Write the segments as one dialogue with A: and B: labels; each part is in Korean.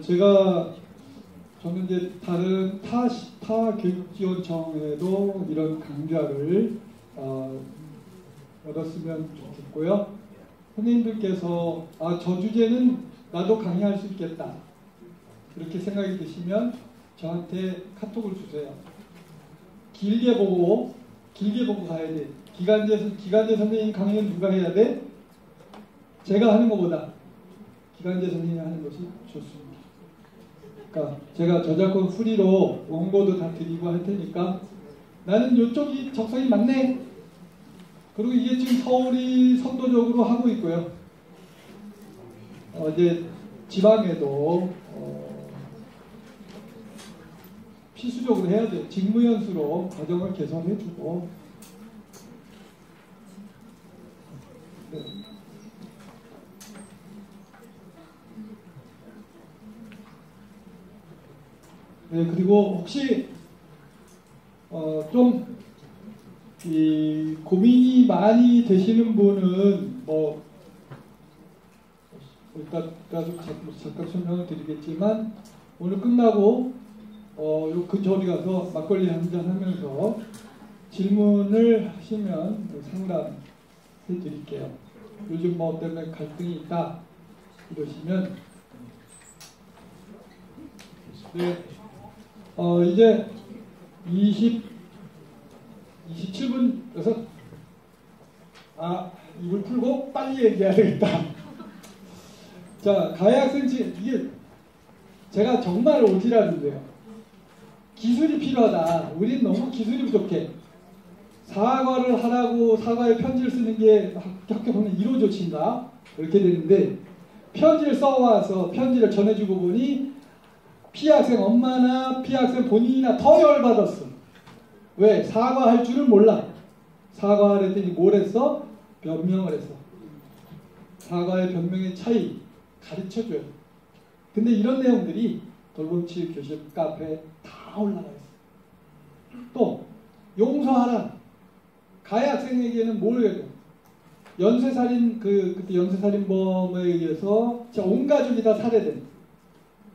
A: 제가 저는 이제 다른 타, 타 교육지원청에도 이런 강좌를 어, 얻었으면 좋겠고요. 선생님들께서 아, 저 주제는 나도 강의할 수 있겠다. 이렇게 생각이 드시면 저한테 카톡을 주세요. 길게 보고 길게 보고 가야 돼. 기간제 기간제 선생님 강의는 누가 해야 돼? 제가 하는 것보다 기간제 선생님이 하는 것이 좋습니다. 그러니까 제가 저작권 프리로 원고도 다 드리고 할 테니까 나는 이쪽이 적성이 맞네. 그리고 이게 지금 서울이 선도적으로 하고 있고요. 어, 이제 지방에도 어, 필수적으로 해야 돼요. 직무연수로 과정을 개선해주고 네. 네, 그리고 혹시 어, 좀이 고민이 많이 되시는 분은 뭐 일단 잠깐 설명을 드리겠지만 오늘 끝나고 어, 요 근처리 가서 막걸리 한 잔 하면서 질문을 하시면 상담해 드릴게요. 요즘 뭐 때문에 갈등이 있다 이러시면 네. 어, 이제 20, 27분, 여 아, 입을 풀고 빨리 얘기해야 되겠다. 자, 가해 학생 지 이게 제가 정말 오지랖인데요. 기술이 필요하다. 우린 너무 기술이 부족해. 사과를 하라고 사과에 편지를 쓰는 게 학교 보면 1호 조치인가? 이렇게 되는데 편지를 써와서 편지를 전해주고 보니 피해 학생 엄마나 피해 학생 본인이나 더 열받았어. 왜? 사과할 줄을 몰라. 사과하랬더니 뭘 했어? 변명을 했어. 사과의 변명의 차이 가르쳐줘요. 근데 이런 내용들이 돌봄치 교실 카페에 다 올라가 있어. 또 용서하라. 가해 학생에게는 뭘 해줘? 연쇄살인 그 그때 연쇄살인범에 의해서 온 가족이 다 살해된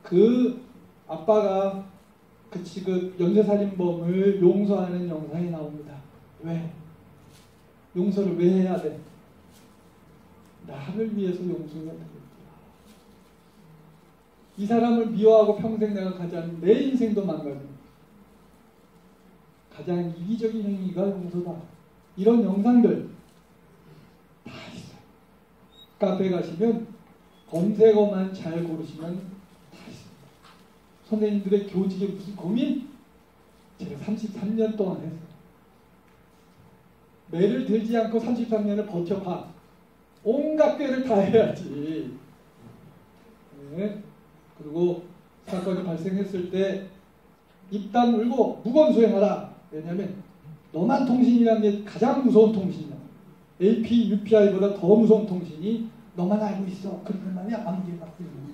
A: 그 아빠가 그 지금 연쇄살인범을 용서하는 영상이 나옵니다. 왜? 용서를 왜 해야 돼? 나를 위해서 용서해야 되겠구나. 이 사람을 미워하고 평생 내가 가장 내 인생도 망가져. 가장 이기적인 행위가 용서다. 이런 영상들 다 있어요. 카페 가시면 검색어만 잘 고르시면 선생님들의 교직에 무슨 고민? 제가 33년 동안 했어요. 매를 들지 않고 33년을 버텨봐. 온갖 꾀를 다 해야지. 네. 그리고 사건이 발생했을 때 입단 물고 무건 수행하라. 왜냐하면 너만 통신이라는 게 가장 무서운 통신이야. AP, UPI보다 더 무서운 통신이 너만 알고 있어. 그러면 말이야 아무리 갖고 있는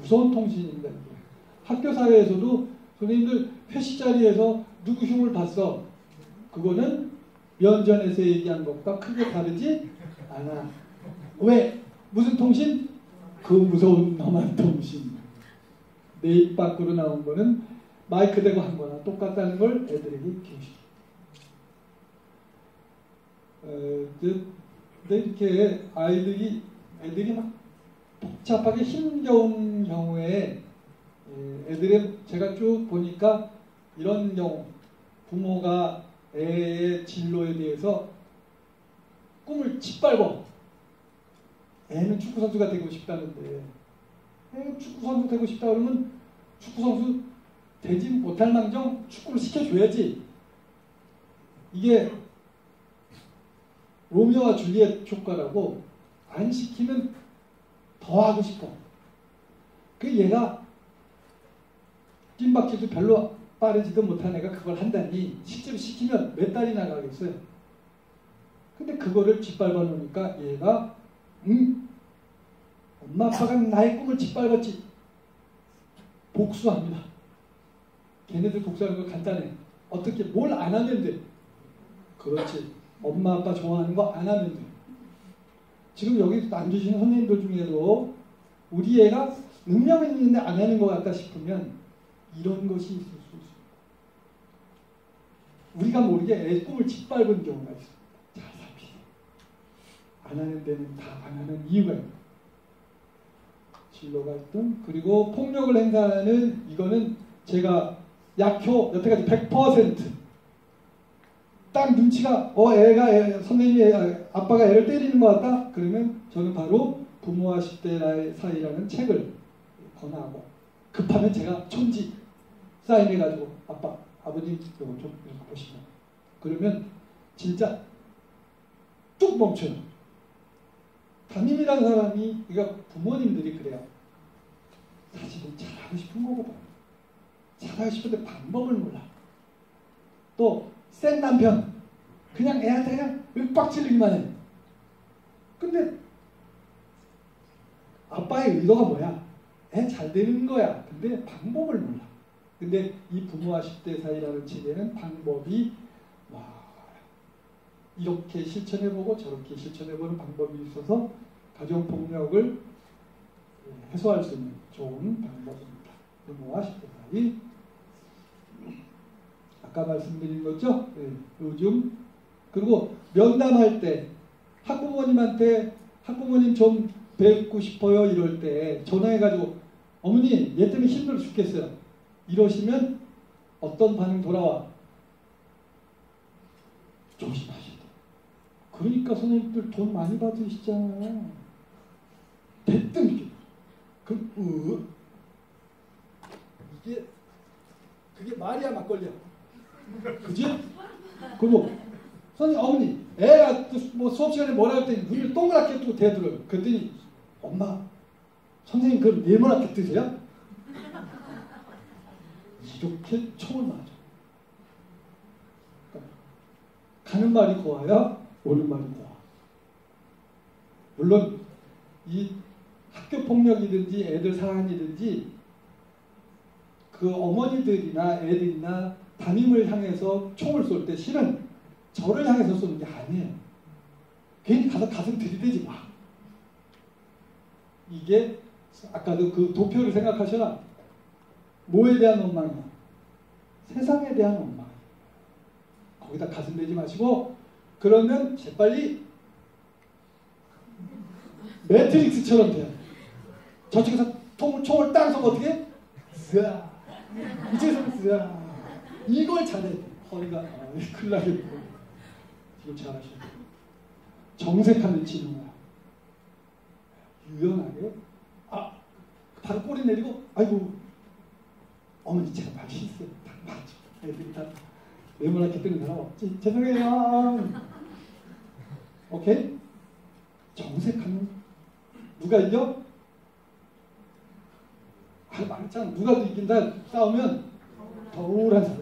A: 무서운 통신입니다. 학교 사회에서도 선생님들 회식 자리에서 누구 흉을 봤어. 그거는 면전에서 얘기한 것과 크게 다르지 않아. 왜? 무슨 통신? 그 무서운 너만 통신. 내 입 밖으로 나온 거는 마이크 대고 한 거나 똑같다는 걸 애들에게 교시. 어, 근데 이렇게 아이들이 애들이 막 복잡하게 힘겨운 경우에 예, 애들의 제가 쭉 보니까 이런 경우 부모가 애의 진로에 대해서 꿈을 짓밟어 애는 축구 선수가 되고 싶다는데 애 축구 선수 되고 싶다 그러면 축구 선수 되지 못할 망정 축구를 시켜줘야지. 이게 로미오와 줄리엣 효과라고 안 시키면 더 하고 싶어. 그 얘가 뜀박질도 별로 빠르지도 못한 애가 그걸 한다니 실제로 시키면 몇 달이 나가겠어요. 근데 그거를 짓밟아 놓으니까 얘가 음 엄마 아빠가 나의 꿈을 짓밟았지 복수합니다. 걔네들 복수하는 거 간단해. 어떻게 뭘 안 하면 돼. 그렇지. 엄마 아빠 좋아하는 거 안 하면 돼. 지금 여기 앉으신 선생님들 중에도 우리 애가 능력은 있는데 안 하는 것 같다 싶으면 이런 것이 있을 수 있습니다. 우리가 모르게 애 꿈을 짓밟은 경우가 있습니다. 자, 사비. 안 하는 데는 다 안 하는 이유가 있다. 진로가 있든 그리고 폭력을 행사하는 이거는 제가 약효 여태까지 100% 딱 눈치가 어 애가 애, 선생님이 애, 아빠가 애를 때리는 것 같다 그러면 저는 바로 부모와 10대 사이라는 책을 권하고 급하면 제가 촌지 사인해가지고 아빠 아버님 이거 좀 보시면 그러면 진짜 뚝 멈춰요. 담임이라는 사람이 그러니까 부모님들이 그래요. 사실은 잘하고 싶은 거거든. 잘하고 싶은데 방법을 몰라. 또 센 남편 그냥 애한테 그냥 윽박질르기만 해. 근데 아빠의 의도가 뭐야? 애 잘 되는 거야. 근데 방법을 몰라. 근데 이 부모와 10대 사이라는 책에는 방법이 와 이렇게 실천해보고 저렇게 실천해보는 방법이 있어서 가정폭력을 해소할 수 있는 좋은 방법입니다. 부모와 10대 사이 아까 말씀드린 거죠? 네, 요즘. 그리고 면담할 때 학부모님한테 학부모님 좀 뵙고 싶어요 이럴 때 전화해가지고 어머니 얘 때문에 힘들어 죽겠어요. 이러시면 어떤 반응 돌아와? 조심하셔야 돼 그러니까 선생님들 돈 많이 받으시잖아요. 대뜸 이게 그 으, 이게 그게 말이야 막걸리야 그지? 그리고 선생님 어머니 애가 뭐 수업 시간에 뭐라 했더니 눈을 동그랗게 뜨고 대들어요 그랬더니 엄마 선생님 그럼 네모나게 뜨세요? 이렇게 총을 맞아 가는 말이 고와야 오는 말이 고와 물론 이 학교 폭력이든지 애들 사안이든지 그 어머니들이나 애들이나 담임을 향해서 총을 쏠 때 실은 저를 향해서 쏘는 게 아니에요. 괜히 가서 가슴 들이대지 마. 이게 아까도 그 도표를 생각하셔라. 뭐에 대한 원망이야? 세상에 대한 원망. 거기다 가슴 대지 마시고 그러면 재빨리 매트릭스처럼 돼요. 저쪽에서 통, 총을 딱 쏘면 어떻게? 즈아. 이제서 즈아. 이걸 잘해. 허리가 아, 큰일 나겠고. 이걸 잘하셔야 돼요. 정색하는 진우야. 유연하게. 아, 바로 꼬리 내리고, 아이고, 어머니 제가 말이 있어요. 딱 맞죠. 애들이 다 네모나게 뜨는 사람 없지. 죄송해요. 오케이? 정색하는 누가 이겨? 아, 많잖아. 누가 이긴다 싸우면 더 우울한 사람.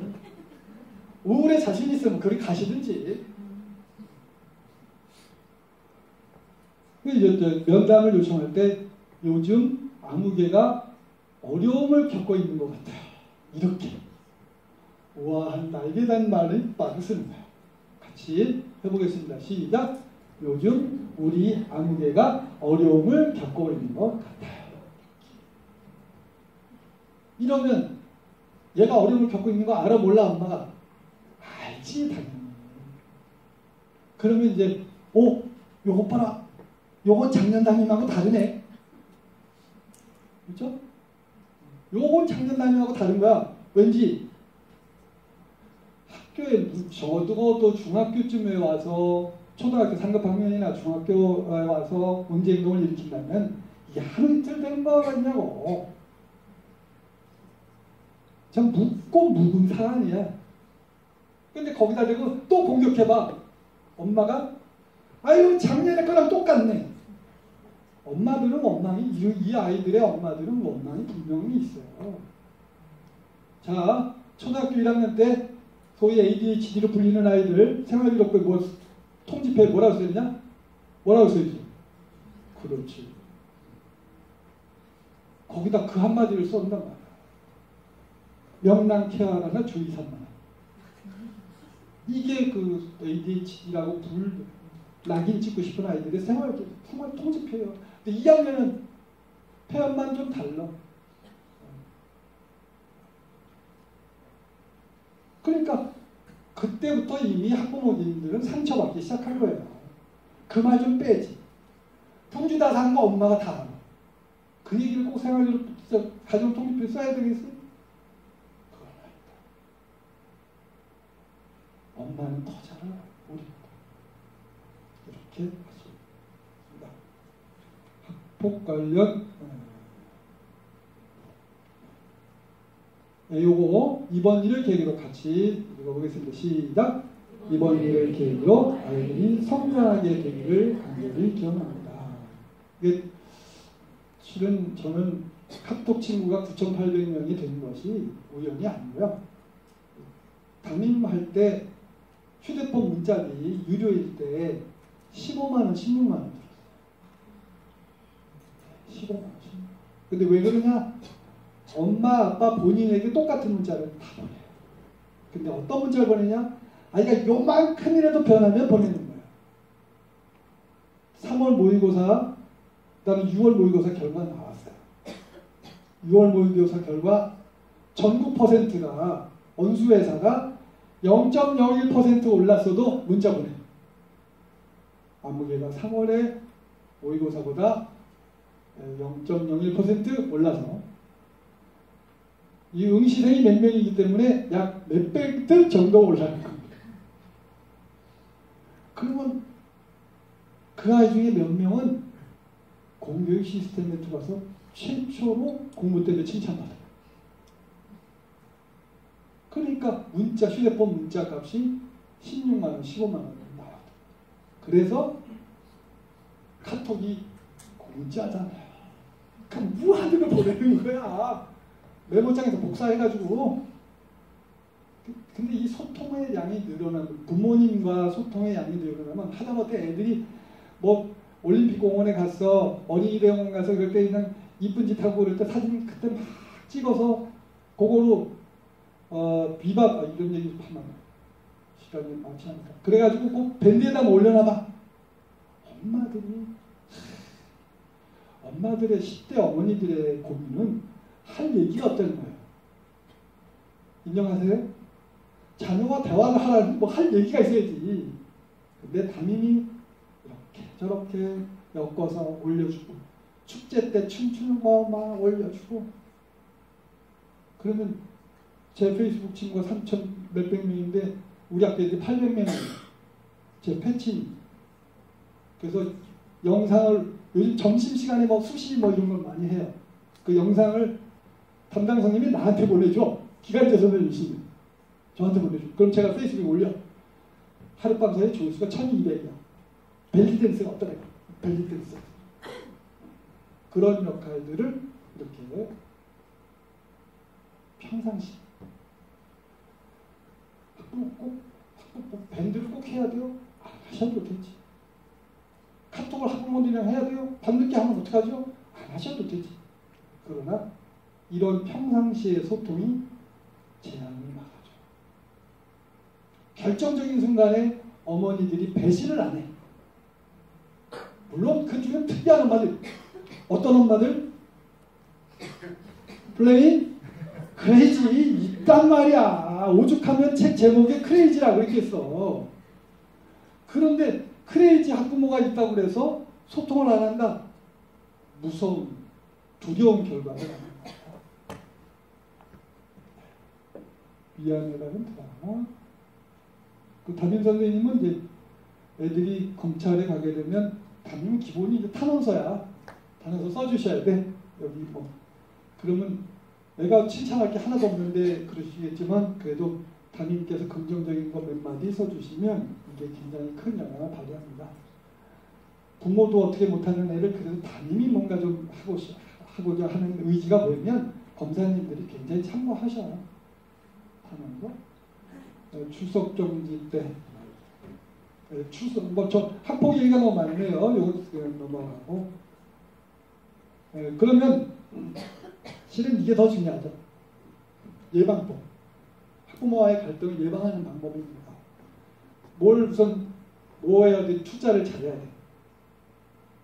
A: 우울에 자신 있으면 그리 가시든지. 면담을 요청할 때 요즘 아무개가 어려움을 겪고 있는 것 같아요. 이렇게 우아한 날개 단 말을 말을 쓰는 거예요. 같이 해보겠습니다. 시작. 요즘 우리 아무개가 어려움을 겪고 있는 것 같아요. 이러면 얘가 어려움을 겪고 있는 거 알아 몰라 엄마가 알지 당연히. 그러면 이제 오 요거 봐라. 요건 작년 담임하고 다르네. 그렇죠? 요건 작년 담임하고 다른 거야. 왠지 학교에 적어도 중학교쯤에 와서 초등학교 상급 학년이나 중학교에 와서 문제행동을 일으킨다면 이게 하루 이틀 되는 거 같냐고. 참 묻고 묵은 사안이야. 근데 거기다 대고 또 공격해봐. 엄마가 아유 작년에 거랑 똑같네. 엄마들은 원망이 이 아이들의 엄마들은 원망이 분명히 있어요. 자 초등학교 1학년 때 소위 ADHD로 불리는 아이들 생활기록부에 뭐 통지표에 뭐라고 써있냐? 뭐라고 써있어? 그렇지. 거기다 그 한마디를 쏜단 말이야. 명랑케 하라나 주의 삼라. 이게 그 ADHD라고 불, 낙인 찍고 싶은 아이들의 생활, 생활 통집해요. 근데 2학년은 표현만 좀 달라. 그러니까 그때부터 이미 학부모님들은 상처받기 시작한 거예요. 그 말 좀 빼지. 풍주다 산거 엄마가 다 알아. 그 얘기를 꼭 생활로 가정 통립에 써야 되겠어요? 그건 아니다. 엄마는 더 잘 알아. 우리보다. 이렇게 하십니다. 학폭 관련 네, 요거 이번 일을 계기로 같이 읽어보겠습니다. 시작. 이번 일을 계기로 아이들이 성장하게 되기를 간절히 기원합니다. 이게 실은 저는 카톡 친구가 9,800명이 된 것이 우연이 아니고요. 담임할 때 휴대폰 문자비 유료일 때 15만 원, 16만 원 들었어요. 15만 원, 16만 원. 근데 왜 그러냐? 엄마, 아빠 본인에게 똑같은 문자를 다 보내요. 근데 어떤 문자를 보내냐? 아이가 요만큼이라도 변하면 보내는 거예요. 3월 모의고사, 그 다음에 6월 모의고사 결과 나왔어요. 6월 모의고사 결과 전국 퍼센트가 원수회사가 0.01% 올랐어도 문자 보내 요. 아무개가 3월에 모의고사보다 0.01% 올라서 이 응시생이 몇 명이기 때문에 약 몇백 등 정도 올라가는 겁니다. 그러면 그 아이 중에 몇 명은 공교육 시스템에 들어와서 최초로 공부 때문에 칭찬받아요. 그러니까 문자, 휴대폰 문자 값이 16만원, 15만원 나와요. 그래서 카톡이 공짜잖아요. 그럼 무한으로 보내는 거야. 메모장에서 복사해가지고. 근데 이 소통의 양이 늘어나면, 부모님과 소통의 양이 늘어나면 하다못해 애들이 뭐 올림픽 공원에 갔어, 어린이 대 공원 가서 그럴 때 그냥 이쁜 짓 하고 그럴 때 사진 그때 막 찍어서 그거로 어, 비밥, 아, 이런 얘기 하면 시간이 많지 않을까. 그래가지고 꼭 밴드에다 올려놔봐. 엄마들이, 엄마들의 10대 어머니들의 고민은 할 얘기가 없다는 거예요. 인정하세요? 자녀와 대화를 하라는 뭐 할 얘기가 있어야지. 근데 담임이 이렇게 저렇게 엮어서 올려주고 축제 때 춤추는 거 막 올려주고 그러면 제 페이스북 친구가 3천 몇백 명인데 우리 학교에 이제 800명이에요. 제 패친. 그래서 영상을 요즘 점심시간에 뭐 수시 뭐 이런 걸 많이 해요. 그 영상을 담당 선생님이 나한테 보내줘. 기간제 선생님이시면. 저한테 보내줘. 그럼 제가 페이스북에 올려. 하룻밤 사이에 조회수가 1200이야. 벨리댄스가 없더라고. 벨리댄스. 그런 역할들을 이렇게 평상시 꼭 학부 밴드를 꼭 해야 돼요? 안 하셔도 되지. 카톡을 학부모님이랑 해야 돼요? 밤늦게 하면 어떡하죠? 안 하셔도 되지. 그러나 이런 평상시의 소통이 제한이 많아져. 결정적인 순간에 어머니들이 배신을 안 해. 물론 그 중에 특이한 엄마들, 어떤 엄마들? 플레이 crazy 있단 말이야. 오죽하면 책 제목에 crazy라고 있겠어. 그런데 crazy 학부모가 있다고 그래서 소통을 안 한다. 무서운, 두려운 결과가. 미안해라는 드라마. 그 담임 선생님은 이제 애들이 검찰에 가게 되면 담임 기본이 이제 탄원서야. 탄원서 써주셔야 돼. 여기 뭐. 그러면 내가 칭찬할 게 하나도 없는데 그러시겠지만 그래도 담임께서 긍정적인 거 몇 마디 써주시면 이게 굉장히 큰 영향을 발휘합니다. 부모도 어떻게 못하는 애를 그래도 담임이 뭔가 좀 하고, 하고자 하는 의지가 보이면 검사님들이 굉장히 참고하셔요. 하는 거. 네, 출석 정지 때 네, 출석 뭐 저 학폭 얘기가 너무 많네요. 요거 넘어가고. 네, 그러면 실은 이게 더 중요하죠. 예방법. 학부모와의 갈등을 예방하는 방법입니다. 뭘 우선 뭐 해야 돼? 투자를 잘해야 돼.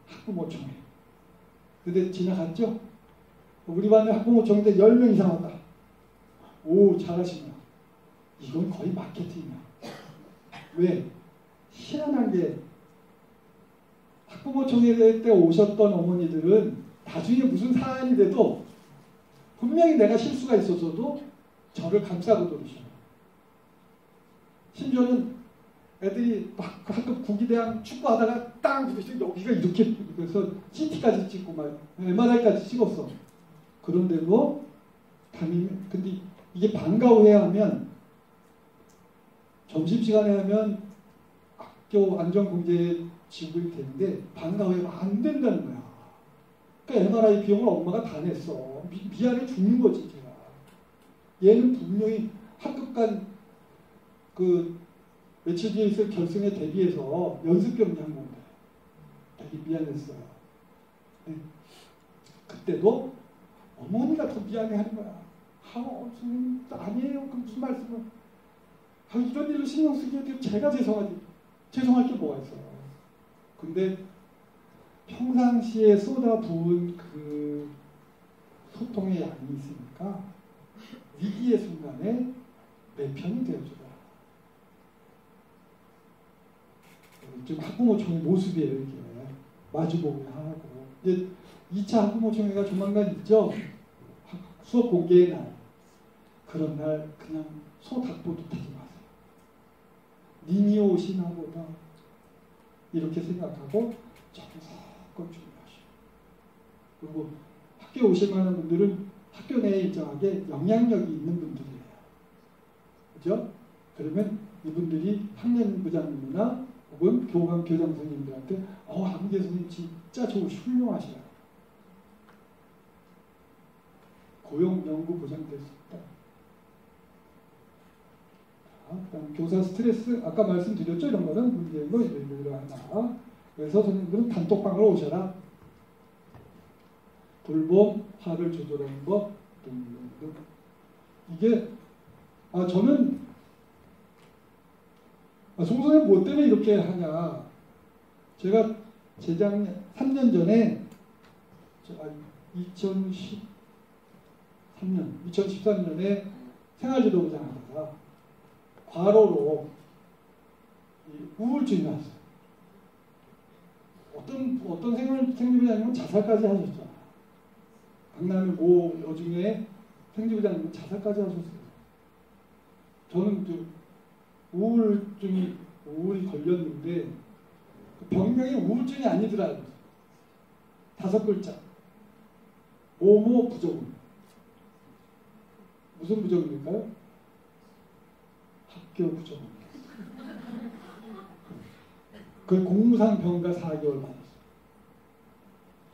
A: 학부모총회. 근데 지나갔죠? 우리 반에 학부모총회 10명 이상 왔다. 오, 잘하시구나. 이건 거의 마케팅이야. 왜? 희한한 게 학부모총회 때 오셨던 어머니들은 나중에 무슨 사안이 돼도 분명히 내가 실수가 있었어도 저를 감싸고 돌으셔요. 심지어는 애들이 막 학급 구기대학 축구하다가 땅 여기가 이렇게 그래서 CT까지 찍고 막 MRI까지 찍었어. 그런데도 담임 근데 이게 후에 하면 점심시간에 하면 학교 안전공제 되는데 방과 후에 안 된다는 거야. 그러니까 MRI 비용을 엄마가 다 냈어. 미, 미안해 죽는 거지 제가. 얘는 분명히 학급 간그 며칠 뒤에 있을 결승에 대비해서 연습 경기한 건데 되게 미안했어요. 네. 그때도 어머니가 더 미안해하는 거야. 아, 선생님 아니에요. 그 무슨 말씀을? 아, 이런 일로 신경 쓰기 제가 죄송하지. 죄송할 게 뭐가 있어요. 근데 평상시에 쏟아부은 그 소통의 양이 있으니까 위기의 순간에 내 편이 되어주라. 좀 학부모총회 모습이에요, 이게. 마주보고 하고. 이제 2차 학부모총회가 조만간 있죠? 수업 공개의 날. 그런 날 그냥 소 닭보도 타지 마세요. 님이 오시나 보다. 이렇게 생각하고 조금 준비하시고. 그리고 학교 오실 만한 분들은 학교 내에 일정하게 영향력이 있는 분들이에요. 그죠? 그러면 이분들이 학년 부장님이나 혹은 교감 교장 선생님들한테 어 한계 선생님 진짜 좋으시 훌륭하시다. 고용 연구 보장될 수 있다. 그다음 교사 스트레스 아까 말씀드렸죠 이런 거는 문제고 이러이러하다. 그래서 선생님들은 단톡방으로 오셔라. 돌봄 화를 조절하는 것 등등 이게 아 저는 아, 송 선생님 뭐 때문에 이렇게 하냐. 제가 재작년, 3년 전에, 2013년, 2013년에 생활지도부장 하다가 과로로 우울증이 왔어요. 어떤, 어떤 생활, 생리부장님은 자살까지 하셨잖아. 강남의 모 여중에 생리부장님은 자살까지 하셨어요. 저는 우울증이 우울이 걸렸는데 그 병명이 우울증이 아니더라고요. 다섯 글자. 모모 부족은 무슨 부족입니까요? 학교 부족은. 그 공무상 병가 4개월 받았어요.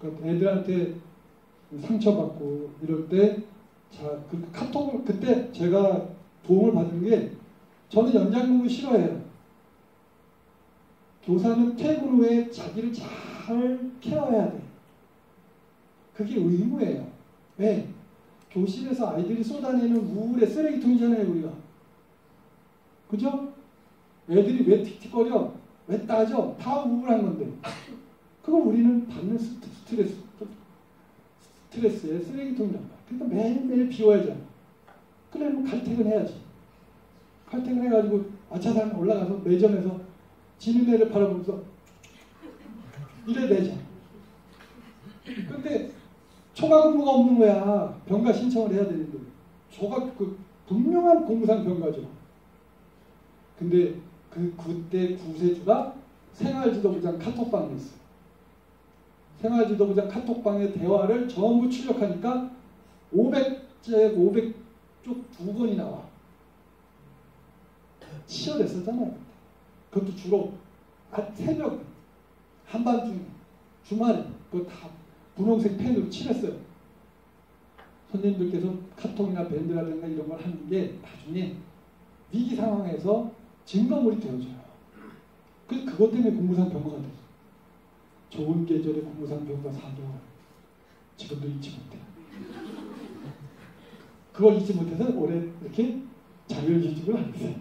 A: 그 애들한테 상처받고 이럴 때, 자, 그 카톡을, 그때 제가 도움을 받은 게 저는 연장 근무 싫어해요. 교사는 퇴근 후에 자기를 잘 케어해야 돼. 그게 의무예요. 왜? 교실에서 아이들이 쏟아내는 우울의 쓰레기통이잖아요, 우리가. 그죠? 애들이 왜 틱틱거려? 왜 따져? 다 우울한 건데. 그걸 우리는 받는 스트레스, 스트레스의 쓰레기통이란 말이야. 그러니까 매일매일 비워야잖아. 그래, 뭐 갈퇴근해야지. 칼퇴근해가지고 아차산 올라가서 매점에서 지는 애를 바라보면서 이래 내자. 근데 초과 근무가 없는 거야. 병가 신청을 해야 되는데. 초과 그 분명한 공무상 병가죠. 근데 그 그때 구세주가 생활지도부장 카톡방에 있어요. 생활지도부장 카톡방의 대화를 전부 출력하니까 500제 500쪽 두 번이 나와. 치열했었잖아요. 그것도 주로 새벽, 한밤중에, 주말에 그거 다 분홍색 펜으로 칠했어요. 손님들께서 카톡이나 밴드라든가 이런 걸 하는 게 나중에 위기 상황에서 증거물이 되어져요. 그 그것 때문에 공무상 병가가 됐어. 좋은 계절에 공무상 병가 4개월. 지금도 잊지 못해. 그걸 잊지 못해서 올해 이렇게 자율규직을 하고 있어요.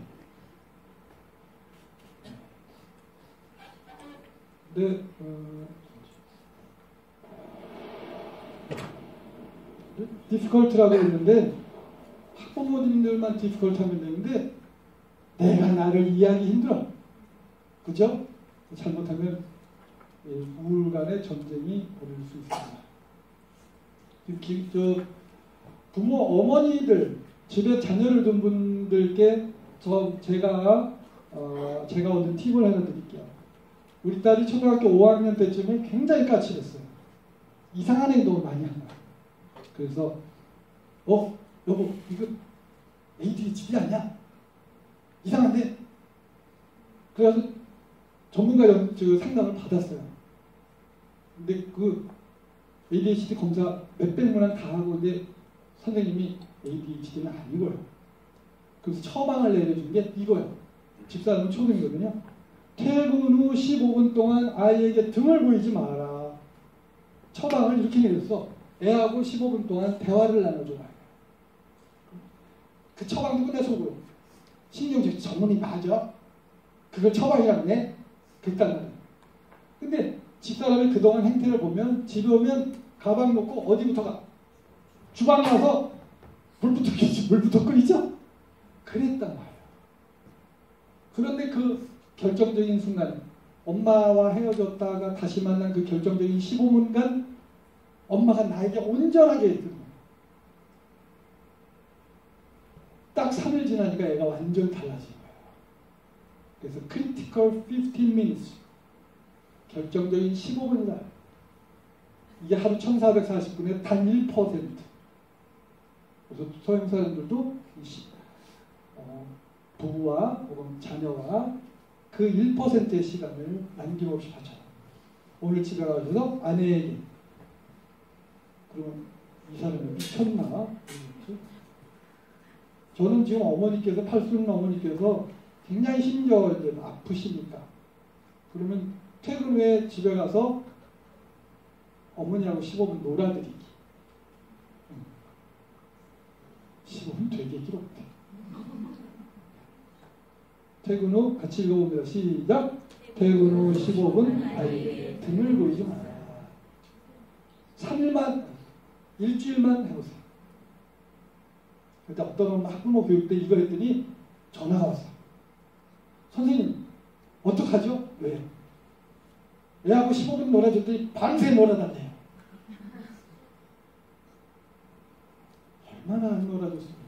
A: 근데 어, 디피컬트라고 했는데 학부모님들만 디피컬트 하면 되는데 내가 나를 이해하기 힘들어. 그죠? 잘못하면 우울 간의 전쟁이 벌어질 수 있습니다. 저 부모 어머니들 집에 자녀를 둔 분들께 저 제가 어, 제가 얻은 팁을 하나 드릴게요. 우리 딸이 초등학교 5학년 때쯤에 굉장히 까칠했어요. 이상한 행동을 많이 한 거야. 그래서 어 여보 이거 ADHD 아니야? 이상한데? 그래서 전문가 연, 저 상담을 받았어요. 근데 그 ADHD 검사 몇백 문안 다 하고 근데 선생님이 ADHD는 거예요. 그래서 처방을 내려준 게 이거예요. 집사람은 초등이거든요. 퇴근 후 15분 동안 아이에게 등을 보이지 마라. 처방을 이렇게 내렸어. 애하고 15분 동안 대화를 나눠줘라. 그 처방도 끝내서 오고 신경질 전문의 맞아? 그걸 처방이라고 해? 그딴 말이야. 근데 집사람의 그동안 행태를 보면 집에 오면 가방 놓고 어디부터 가? 주방 가서 불부터 켜지 물부터 끓이죠? 그랬단 말이에요. 그런데 그 결정적인 순간 엄마와 헤어졌다가 다시 만난 그 결정적인 15분간 엄마가 나에게 온전하게 거예요. 딱 3일 지나니까 애가 완전 달라진 거예요. 그래서 critical 15 minutes 결정적인 15분이다. 이게 하루 1440분의 단 1%. 그래서 소형사람들도 어, 부부와 혹은 자녀와 그 1%의 시간을 남김없이 바쳐요. 오늘 집에 가셔서 아내에게 그러면 이 사람이 미쳤나? 저는 지금 어머니께서 팔순 어머니께서 굉장히 심지어 이제 아프시니까 그러면 퇴근 후에 집에 가서 어머니하고 15분 놀아드리기. 15분 되게 길었대. 퇴근 후 같이 읽어봅니다. 시작. 퇴근 후 15분 아이에게 등을 보이지 마라. 3일만, 일주일만 해보세요. 그때 어떤 학부모 교육 때 이거 했더니 전화가 왔어. 선생님, 어떡하죠? 왜? 애하고 15분 놀아줬더니 밤새 놀아달래요. 얼마나 안 놀아줬어요.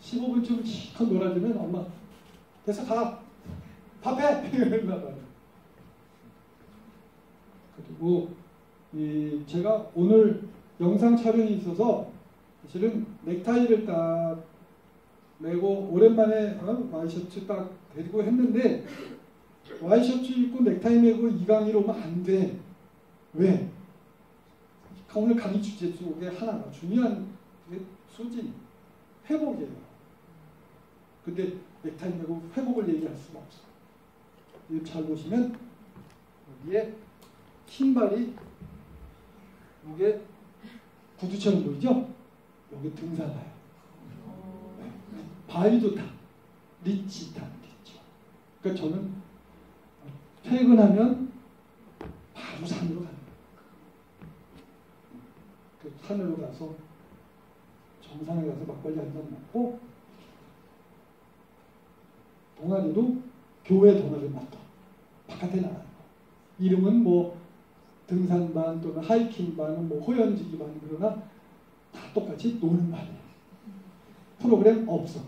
A: 15분쯤 실컷 놀아주면 엄마 됐어 가 밥해 이런단 말이에요. 그리고 이 제가 오늘 영상 촬영이 있어서 사실은 넥타이를 딱 내고 오랜만에 어? 와이셔츠 딱 데리고 했는데 와이셔츠 입고 넥타이 메고 이 강의로 오면 안 돼. 왜? 오늘 강의 주제 속에 하나가 중요한 소진, 회복이에요. 근데 넥타이 메고 회복을 얘기할 수가 없어. 잘 보시면 여기에 흰 발이 이게 구두처럼 보이죠? 여기 등산화요. 네. 바위도 타. 리치 타. 리치. 그러니까 저는 퇴근하면 바로 산으로 가는 거예요. 그 산으로 가서 정상에 가서 막걸리 한 잔 먹고 동아리도 교회 동아리 맡아 바깥에 나가는 거. 이름은 뭐 등산반 또는 하이킹반, 뭐 호연지기반 그러나 다 똑같이 노는 반이에요. 프로그램 없어.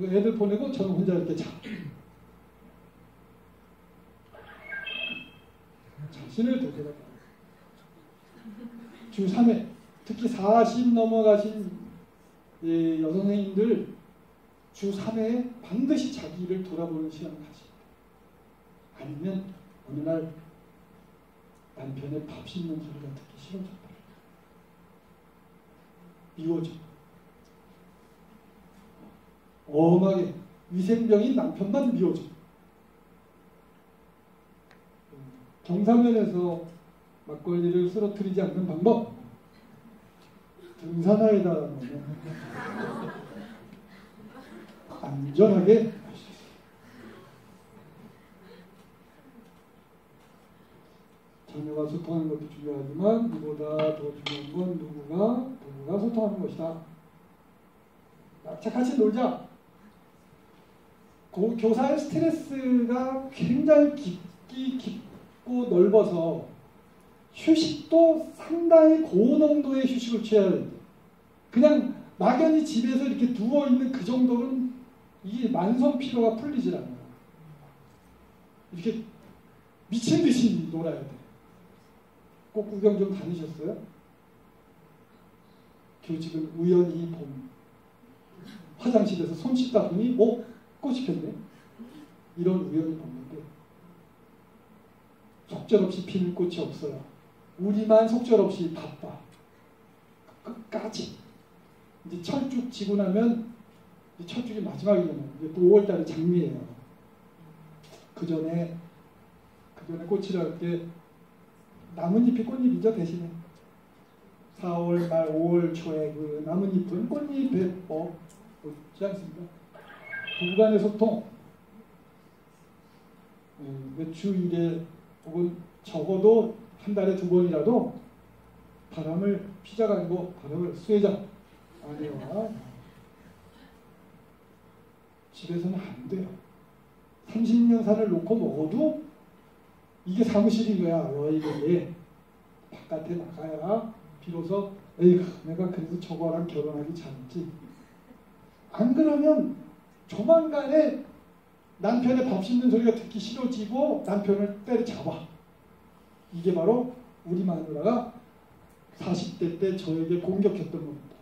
A: 애들 보내고 저는 혼자 이렇게 자. 자신을 되돌아봐. 주 3회, 특히 40 넘어가신 예, 여선생님들 주 3회에 반드시 자기를 돌아보는 시간을 가십니다. 아니면 어느 날 남편의 밥 씹는 소리가 듣기 싫어졌다. 미워져. 엄하게 위생병인 남편만 미워져. 경사면에서 막걸리를 쓰러뜨리지 않는 방법. 등산화에다 놓으면 안전하게 자녀가 소통하는 것도 중요하지만 이보다 더 중요한 건 누구가 누구가 소통하는 것이다. 자, 같이 놀자. 고, 교사의 스트레스가 굉장히 깊기 깊 고 넓어서 휴식도 상당히 고농도의 휴식을 취해야 됩니다. 그냥 막연히 집에서 이렇게 누워 있는 그 정도는 이게 만성 피로가 풀리질 않아요. 이렇게 미친 듯이 놀아야 돼. 꼭 구경 좀 다니셨어요? 교직은 우연히 봄 화장실에서 손 씻다 보니 어? 꽃이 폈네. 이런 우연히 보는데 속절없이 피는 꽃이 없어요. 우리만 속절없이 바빠. 끝까지. 이제 철쭉 지고 나면 철쭉이 마지막이잖아요. 이제 또 5월달에 장미예요. 그 전에 그 전에 꽃이랄 때 나뭇잎이 꽃잎이죠 대신에 4월 말 5월 초에 그 나뭇잎은 꽃잎에 뭐 없지 않습니까? 부부간의 소통 몇 네, 주일에 혹은 적어도 한 달에 두 번이라도 바람을 피자가 아니고 바람을 쐬자 아내와 집에서는 안 돼요. 30년 산을 놓고 먹어도 이게 사무실인 거야 너희들이 바깥에 나가야 비로소 에이 내가 그래도 저거랑 결혼하기 잘했지 안 그러면 조만간에 남편의 밥 씹는 소리가 듣기 싫어지고 남편을 때려잡아 이게 바로 우리 마누라가 40대 때 저에게 공격했던 겁니다.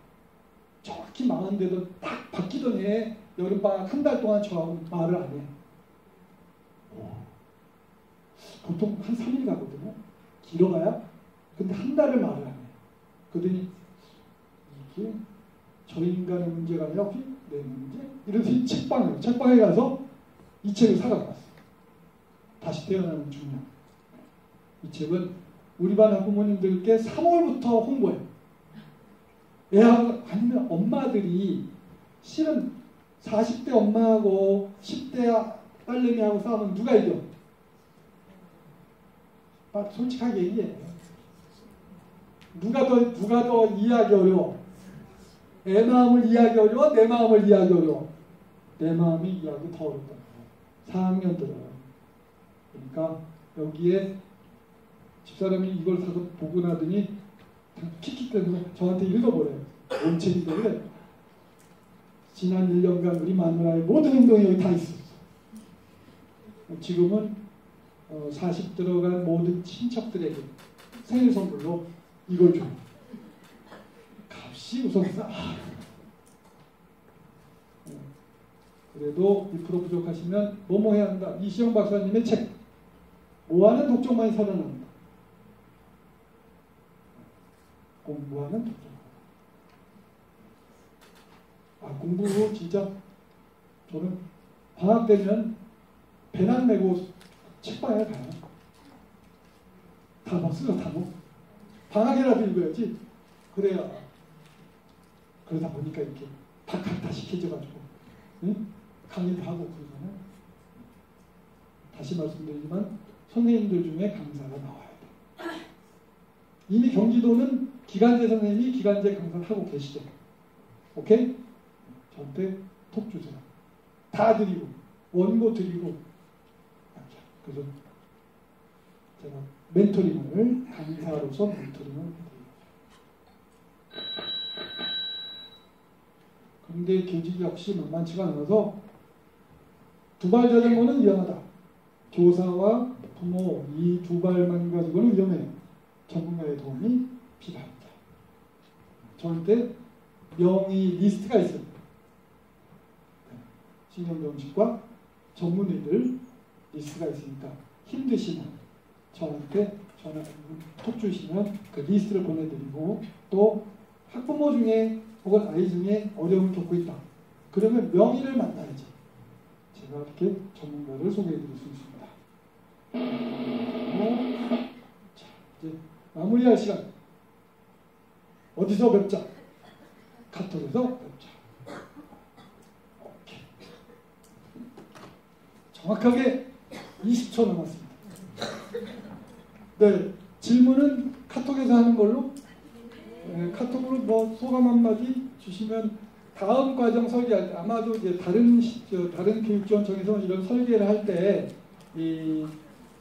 A: 정확히 망한데도 딱 바뀌던 해 여름방학 한 달 동안 저하고 말을 안 해. 보통 한 3일 가거든요. 길어봐야. 근데 한 달을 말을 안 해. 그러더니 이게 저 인간의 문제가 아니라 내 문제? 이러면서 책방에, 책방에 가서 이 책을 사갖고. 다시 태어나는 중년. 이 책은 우리 반 학부모님들께 3월부터 홍보해. 애하고 아니면 엄마들이 실은 40대 엄마하고 10대 딸내미하고 싸우면 누가 이겨? 솔직하게 얘기해. 누가 더 누가 더 이해하기 어려워? 애 마음을 이해하기 어려워? 내 마음을 이해하기 어려워? 내 마음이 이해하기 더 어렵다. 4학년 들어요. 그러니까 여기에 집사람이 이걸 사서 보고 나더니 킥킥 대면서 저한테 읽어보래요. 원책이 그래. 지난 1년간 우리 마누라의 모든 행동이 여기 다 있었어. 지금은 어, 40 들어간 모든 친척들에게 생일 선물로 이걸 줘. 값이 우선 싸. 네. 그래도 1% 부족하시면 뭐뭐 해야 한다. 이시영 박사님의 책. 뭐하는 독점만이 살아납니다. 공부하는 독점. 아, 공부 진짜 저는 방학 되면 배낭 메고 책방에 가요. 다 먹쓰고 다 먹. 방학이라도 읽어야지. 그래야. 그러다 보니까 이렇게 박학다 시켜져가지고 응? 강의도 하고 그러잖아요. 다시 말씀드리지만 선생님들 중에 강사가 나와야 돼. 이미 경기도는 기간제 선생님이 기간제 강사를 하고 계시죠. 오케이? 저한테 톡 주세요. 다 드리고 원고 드리고 그래서 제가 멘토링을 강사로서 멘토링을 해드립니다. 그런데 교직 역시 만만치가 않아서 두발 자전거는 위험하다. 교사와 부모 이 두 발만 가지고는 위험해요. 전문가의 도움이 필요합니다. 저한테 명의 리스트가 있어요. 신경정신과 전문의들 리스트가 있으니까 힘드시면 저한테 전화 톡 주시면 그 리스트를 보내드리고 또 학부모 중에 혹은 아이 중에 어려움을 겪고 있다. 그러면 명의를 만나야지. 제가 이렇게 전문가를 소개해드릴 수 있습니다. 자, 이제 마무리할 시간. 어디서 뵙자? 카톡에서 뵙자. 오케이. 정확하게 20초 남았습니다. 네, 질문은 카톡에서 하는 걸로 네, 카톡으로 뭐 소감 한마디 주시면 다음 과정 설계할 때 아마도 이제 다른 시- 저, 다른 교육지원청에서 이런 설계를 할 때이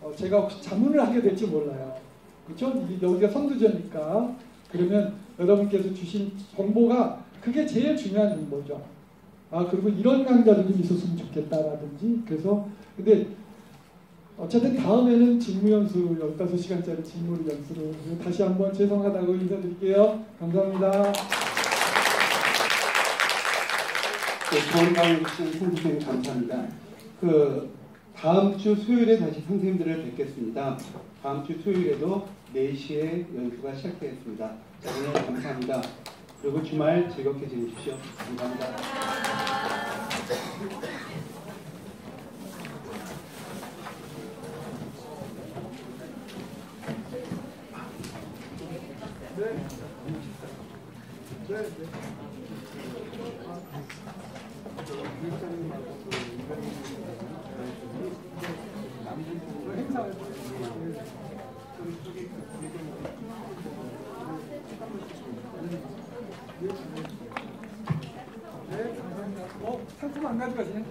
A: 어, 제가 혹시 자문을 하게 될지 몰라요. 그렇죠? 여기가 선두제니까 그러면 여러분께서 주신 정보가 그게 제일 중요한 정보죠. 아 그리고 이런 강좌도 좀 있었으면 좋겠다라든지 그래서 근데 어쨌든 다음에는 직무 연수 15시간짜리 직무 연수로 다시 한번 죄송하다고 인사드릴게요. 감사합니다.
B: 네, 좋은 강의 주신 선생님 감사합니다. 그 다음 주 수요일에 다시 선생님들을 뵙겠습니다. 다음 주 수요일에도 4시에 연수가 시작되겠습니다. 자, 오늘 감사합니다. 그리고 주말 즐겁게 지내십시오. 감사합니다.
A: 네, 감사합니다. 어, 상품 안 가져가시네?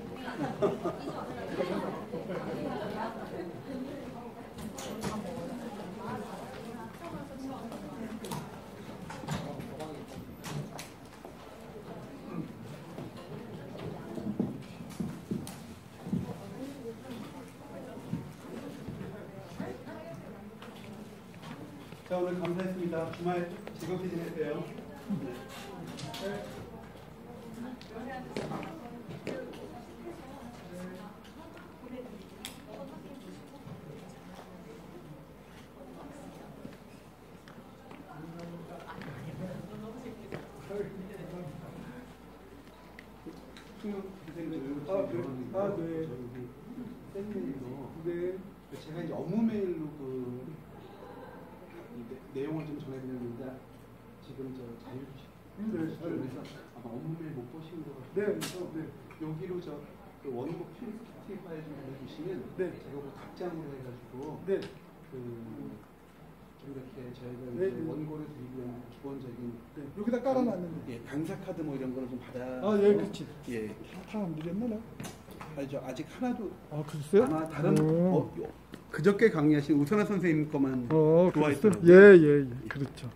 B: 자, 오늘 주말 즐겁게 지내세요.
A: 아, 그래? 아, 네. 네.
B: 제가 이제 업무 메일로 그이 내- 내용을 좀 전해드렸는데 지금 저 자유시
A: 음, 네.
B: 그래서 아마 업무 메일 못 보신 것
A: 네,
B: 같아요.
A: 어, 네.
B: 여기로 저그 원고 PPT 파일 좀 보내주시면
A: 네.
B: 제가 그 답장으로 해가지고
A: 네.
B: 그좀 이렇게 저희가
A: 네, 네.
B: 원고를 드리기 위한 기본적인
A: 네. 여기다 깔아놨는데.
B: 예, 강사 카드 뭐 이런 거를 좀 받아.
A: 아, 예, 그치.
B: 예.
A: 다 안 드렸나? 나?
B: 저 아직 하나도
A: 아, 글쎄요?
B: 아마 다른
A: 어.
B: 그저께 강의하신 우선아 선생님 거만
A: 어?
B: 있더라고요.
A: 예, 예, 예. 그렇죠.